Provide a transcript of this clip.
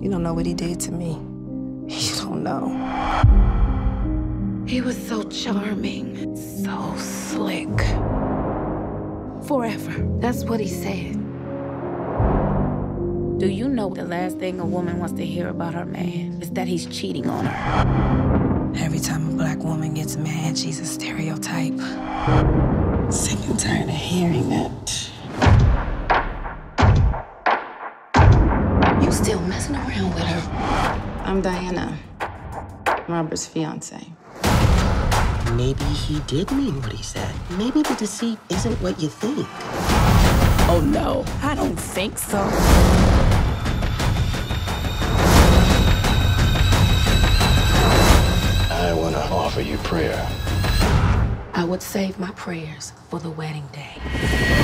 You don't know what he did to me. You don't know. He was so charming, so slick. Forever. That's what he said. Do you know the last thing a woman wants to hear about her man is that he's cheating on her? Every time a black woman gets mad, she's a stereotype. Sick and tired of hearing that. You still messing around with her? I'm Diana, Robert's fiance. Maybe he did mean what he said. Maybe the deceit isn't what you think. Oh no, I don't think so. I want to offer you prayer. I would save my prayers for the wedding day.